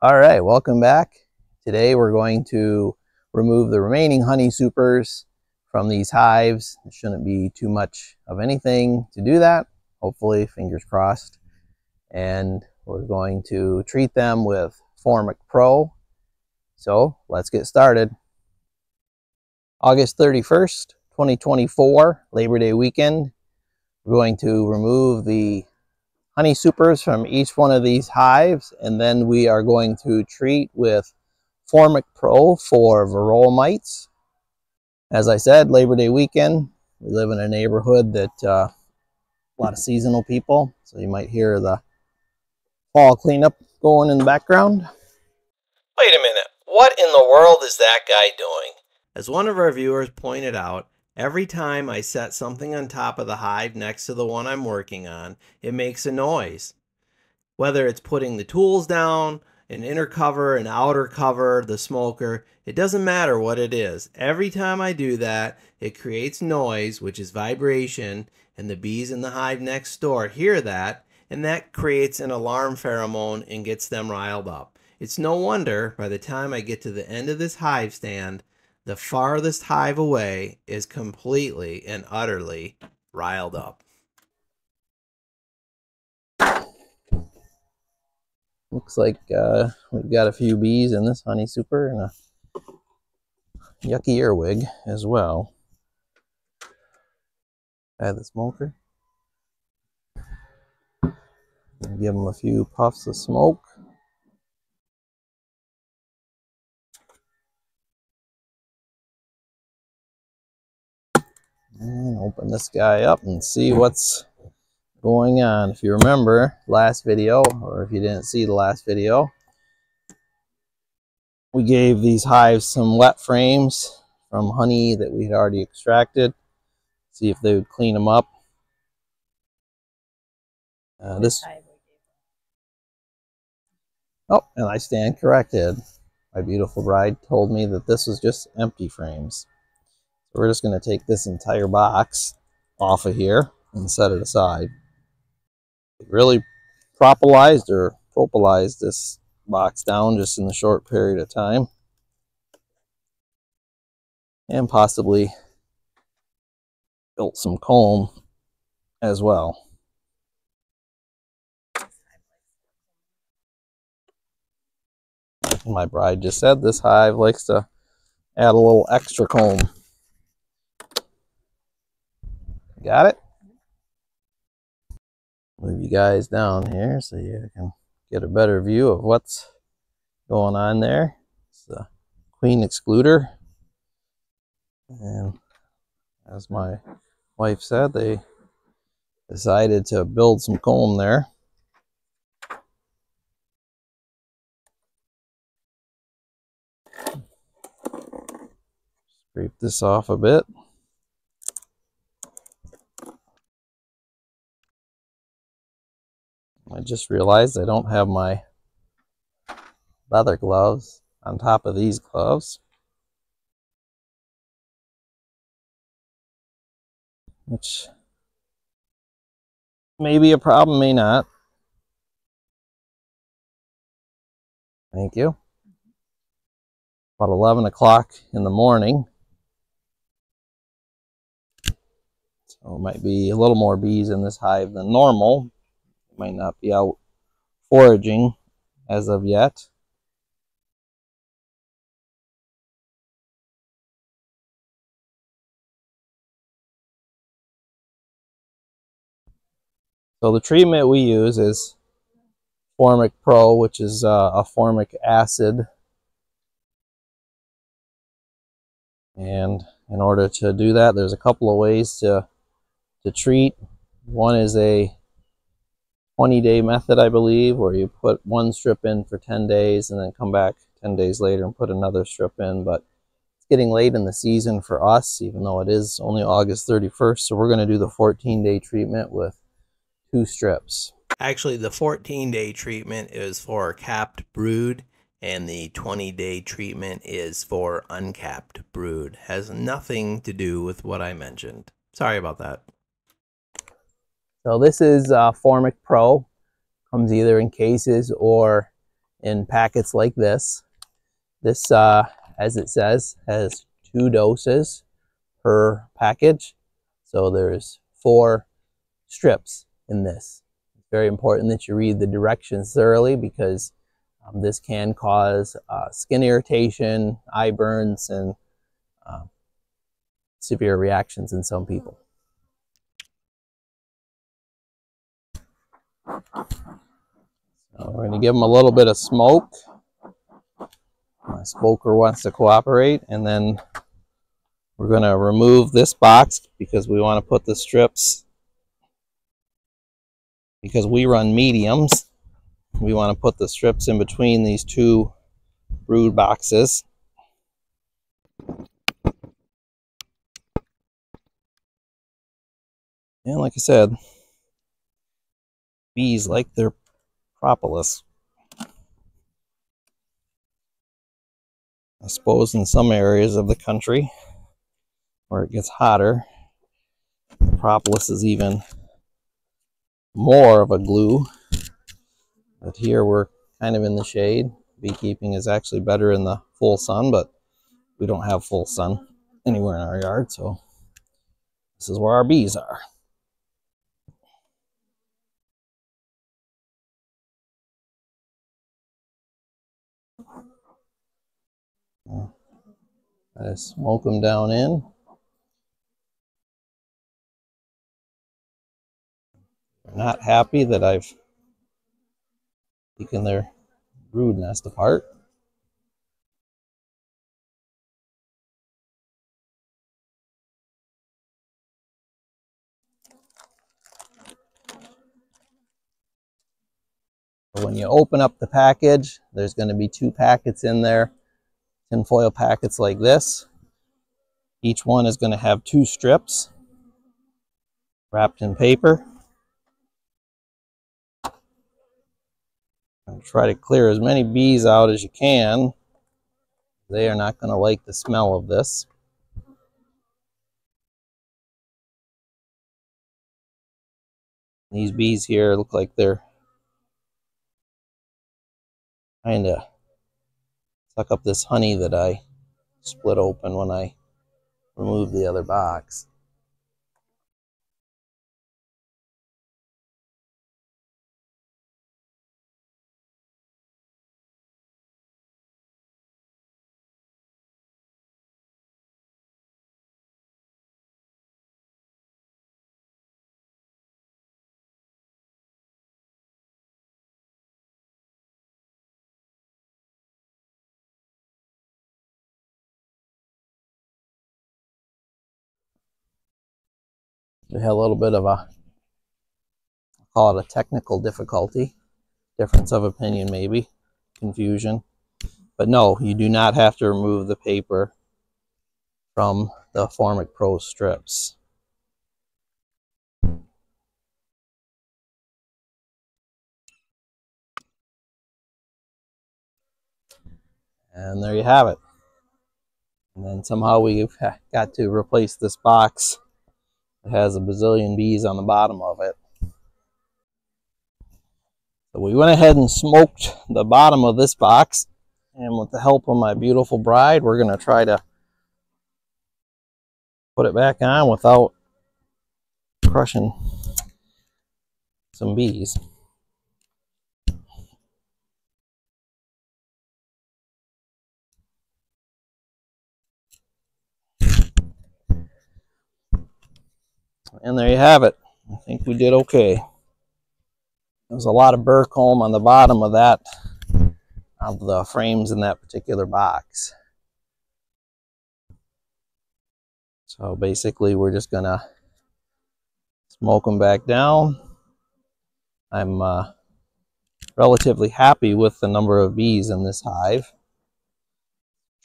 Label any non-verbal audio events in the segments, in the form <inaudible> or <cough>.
All right, welcome back. Today we're going to remove the remaining honey supers from these hives. It shouldn't be too much of anything to do that. Hopefully, fingers crossed. And we're going to treat them with Formic Pro. So let's get started. August 31st, 2024, Labor Day weekend. We're going to remove the honey supers from each one of these hives and then we are going to treat with Formic Pro for varroa mites. As I said, Labor Day weekend, we live in a neighborhood that uh, a lot of seasonal people, so you might hear the fall cleanup going in the background. Wait a minute, what in the world is that guy doing? As one of our viewers pointed out, Every time I set something on top of the hive next to the one I'm working on, it makes a noise. Whether it's putting the tools down, an inner cover, an outer cover, the smoker, it doesn't matter what it is. Every time I do that, it creates noise, which is vibration, and the bees in the hive next door hear that, and that creates an alarm pheromone and gets them riled up. It's no wonder by the time I get to the end of this hive stand, the farthest hive away is completely and utterly riled up. Looks like uh, we've got a few bees in this honey super and a yucky earwig as well. Add the smoker. Give them a few puffs of smoke. Open this guy up and see what's going on. If you remember last video, or if you didn't see the last video, we gave these hives some wet frames from honey that we had already extracted. See if they would clean them up. Uh, this. Oh, and I stand corrected. My beautiful bride told me that this was just empty frames. So we're just going to take this entire box off of here and set it aside. Really propolized or propolized this box down just in the short period of time. And possibly built some comb as well. My bride just said this hive likes to add a little extra comb. Got it? Move you guys down here so you can get a better view of what's going on there. It's the queen excluder. And as my wife said, they decided to build some comb there. Scrape this off a bit. I just realized I don't have my leather gloves on top of these gloves. Which may be a problem, may not. Thank you. About 11 o'clock in the morning. So it might be a little more bees in this hive than normal, might not be out foraging as of yet. So the treatment we use is Formic Pro, which is uh, a formic acid. And in order to do that, there's a couple of ways to, to treat. One is a 20 day method, I believe, where you put one strip in for 10 days and then come back 10 days later and put another strip in. But it's getting late in the season for us, even though it is only August 31st. So we're going to do the 14 day treatment with two strips. Actually, the 14 day treatment is for capped brood and the 20 day treatment is for uncapped brood. Has nothing to do with what I mentioned. Sorry about that. So this is uh, Formic Pro. Comes either in cases or in packets like this. This, uh, as it says, has two doses per package. So there's four strips in this. It's very important that you read the directions thoroughly because um, this can cause uh, skin irritation, eye burns, and uh, severe reactions in some people. So we're going to give them a little bit of smoke. My smoker wants to cooperate, and then we're going to remove this box because we want to put the strips, because we run mediums, we want to put the strips in between these two brood boxes. And like I said, bees like their propolis. I suppose in some areas of the country where it gets hotter, the propolis is even more of a glue. But here we're kind of in the shade. Beekeeping is actually better in the full sun, but we don't have full sun anywhere in our yard, so this is where our bees are. I smoke them down in. They're not happy that I've taken their brood nest apart. When you open up the package, there's going to be two packets in there tinfoil packets like this. Each one is going to have two strips wrapped in paper. And try to clear as many bees out as you can. They are not going to like the smell of this. These bees here look like they're kind of suck up this honey that I split open when I removed the other box. We had a little bit of a I'll call it a technical difficulty difference of opinion maybe confusion. But no you do not have to remove the paper from the Formic Pro strips. And there you have it. And then somehow we've got to replace this box it has a bazillion bees on the bottom of it. So we went ahead and smoked the bottom of this box. And with the help of my beautiful bride, we're going to try to put it back on without crushing some bees. And there you have it. I think we did okay. There's a lot of burr comb on the bottom of that, of the frames in that particular box. So basically we're just gonna smoke them back down. I'm uh, relatively happy with the number of bees in this hive.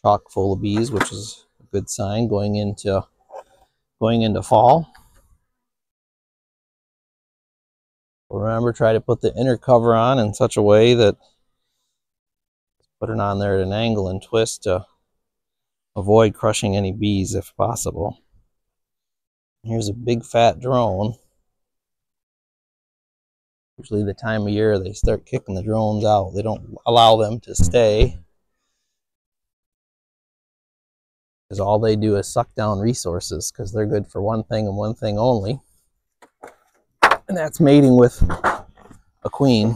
Chock full of bees, which is a good sign going into going into fall. Remember, try to put the inner cover on in such a way that put it on there at an angle and twist to avoid crushing any bees if possible. Here's a big fat drone. usually the time of year they start kicking the drones out. They don't allow them to stay because all they do is suck down resources because they're good for one thing and one thing only, and that's mating with a queen.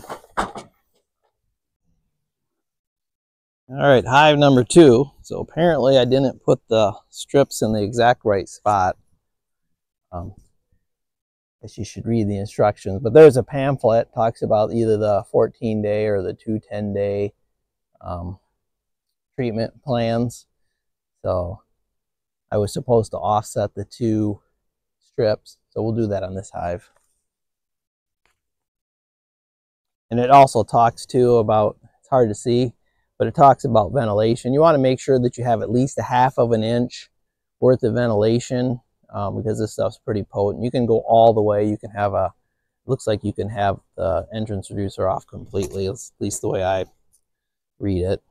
All right, hive number two. So apparently I didn't put the strips in the exact right spot. Um, guess you should read the instructions. But there's a pamphlet talks about either the 14 day or the two 10 day um, treatment plans. So I was supposed to offset the two strips. So we'll do that on this hive. And it also talks too about, it's hard to see, but it talks about ventilation. You want to make sure that you have at least a half of an inch worth of ventilation um, because this stuff's pretty potent. You can go all the way. You can have a, looks like you can have the entrance reducer off completely, at least the way I read it. it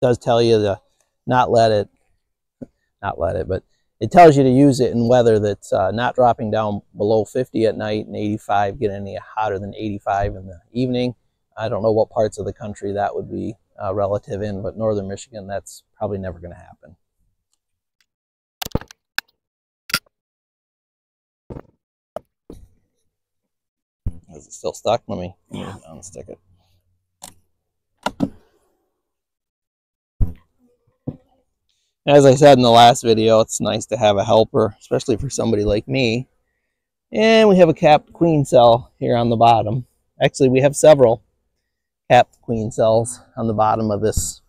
does tell you to not let it, not let it, but it tells you to use it in weather that's uh, not dropping down below 50 at night and 85, get any hotter than 85 in the evening. I don't know what parts of the country that would be uh, relative in, but northern Michigan, that's probably never going to happen. Is it still stuck? Let me, yeah. unstick it. As I said in the last video, it's nice to have a helper, especially for somebody like me. And we have a capped queen cell here on the bottom. Actually, we have several capped queen cells on the bottom of this.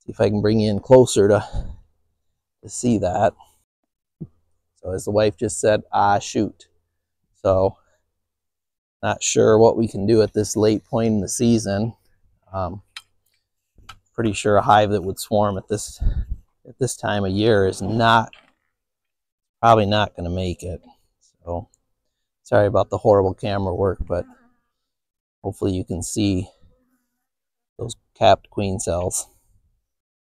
See if I can bring you in closer to, to see that. So as the wife just said, ah, shoot. So not sure what we can do at this late point in the season. Um, pretty sure a hive that would swarm at this at this time of year is not probably not going to make it. So sorry about the horrible camera work, but hopefully you can see those capped queen cells.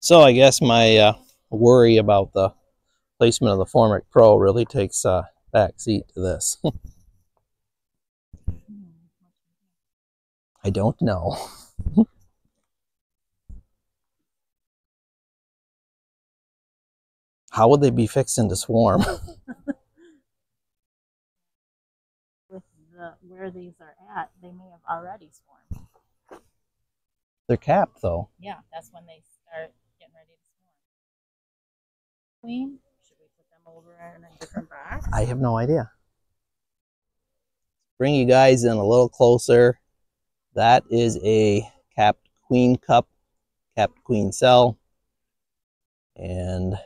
So I guess my uh, worry about the placement of the Formic Pro really takes a back seat to this. <laughs> I don't know. How would they be fixing to swarm? <laughs> <laughs> With the where these are at, they may have already swarmed. They're capped though. Yeah, that's when they start getting ready to swarm. Queen, should we put them over in a different box? I have no idea. Bring you guys in a little closer. That is a capped queen cup, capped queen cell. And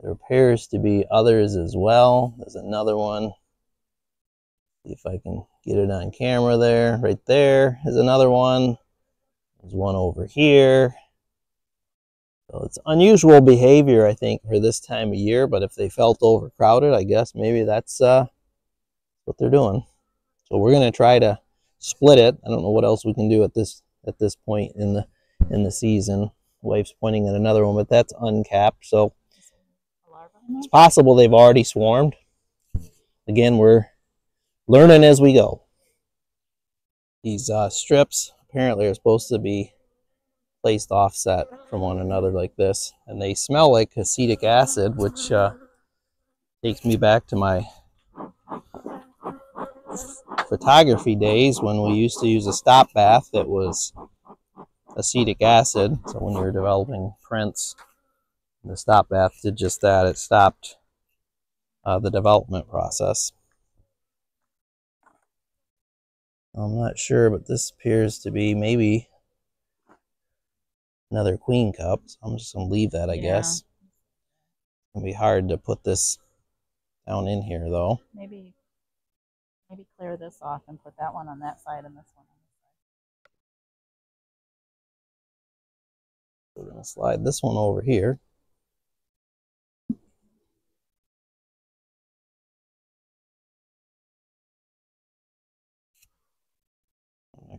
there appears to be others as well. There's another one. See if I can get it on camera there. Right there is another one. There's one over here. So it's unusual behavior, I think, for this time of year, but if they felt overcrowded, I guess maybe that's uh, what they're doing. So we're going to try to split it. I don't know what else we can do at this at this point in the in the season. Wife's pointing at another one, but that's uncapped. So it's possible they've already swarmed. Again, we're learning as we go. These uh, strips apparently are supposed to be placed offset from one another like this. And they smell like acetic acid, which uh, takes me back to my photography days when we used to use a stop bath that was acetic acid. So when you're developing prints, the stop bath did just that. It stopped uh, the development process. I'm not sure, but this appears to be maybe another queen cup. So I'm just going to leave that, I yeah. guess. It's going to be hard to put this down in here, though. Maybe maybe clear this off and put that one on that side and this one on this side. We're going to slide this one over here.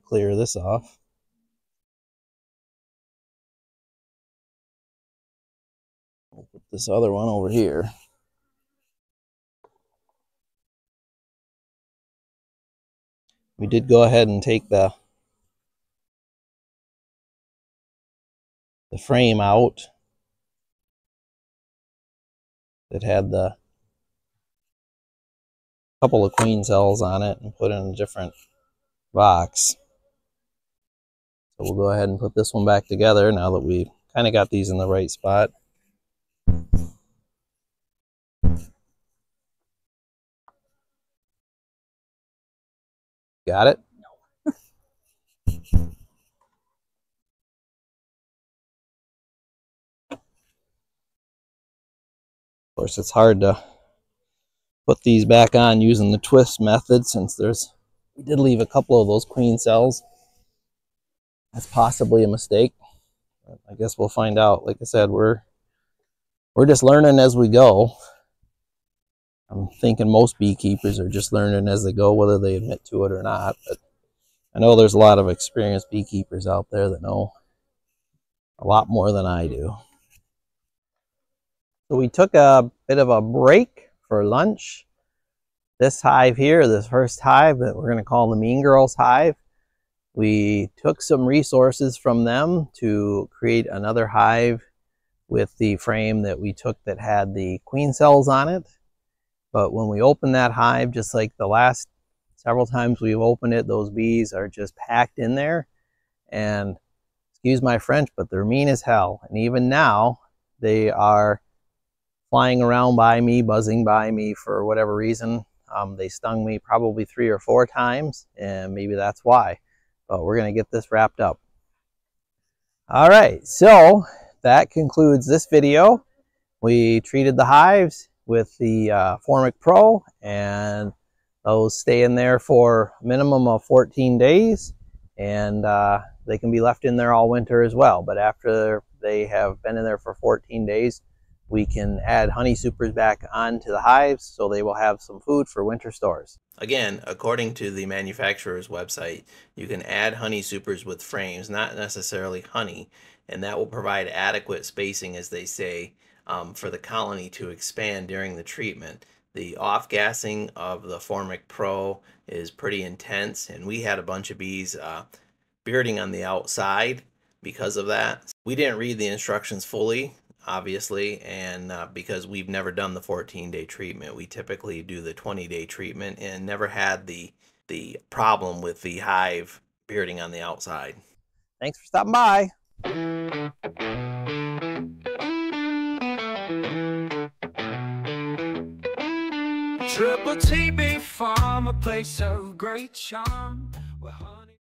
Clear this off. We'll put this other one over here. We did go ahead and take the the frame out that had the couple of queen cells on it and put in a different box. So we'll go ahead and put this one back together now that we kind of got these in the right spot. Got it? Of course, it's hard to put these back on using the twist method since there's we did leave a couple of those queen cells. That's possibly a mistake. I guess we'll find out. Like I said, we're we're just learning as we go. I'm thinking most beekeepers are just learning as they go, whether they admit to it or not. But I know there's a lot of experienced beekeepers out there that know a lot more than I do. So we took a bit of a break for lunch. This hive here, this first hive that we're going to call the Mean Girls Hive, we took some resources from them to create another hive with the frame that we took that had the queen cells on it. But when we open that hive, just like the last several times we've opened it, those bees are just packed in there. And excuse my French, but they're mean as hell. And even now, they are flying around by me, buzzing by me for whatever reason. Um, they stung me probably three or four times, and maybe that's why. But we're going to get this wrapped up. All right, so that concludes this video. We treated the hives with the uh, Formic Pro, and those stay in there for a minimum of 14 days, and uh, they can be left in there all winter as well. But after they have been in there for 14 days, we can add honey supers back onto the hives so they will have some food for winter stores. Again, according to the manufacturer's website, you can add honey supers with frames, not necessarily honey, and that will provide adequate spacing, as they say, um, for the colony to expand during the treatment. The off-gassing of the Formic Pro is pretty intense, and we had a bunch of bees uh, bearding on the outside because of that. We didn't read the instructions fully, obviously, and uh, because we've never done the 14 day treatment, we typically do the 20 day treatment and never had the the problem with the hive bearding on the outside. Thanks for stopping by. Triple TB Farm, a place of great charm.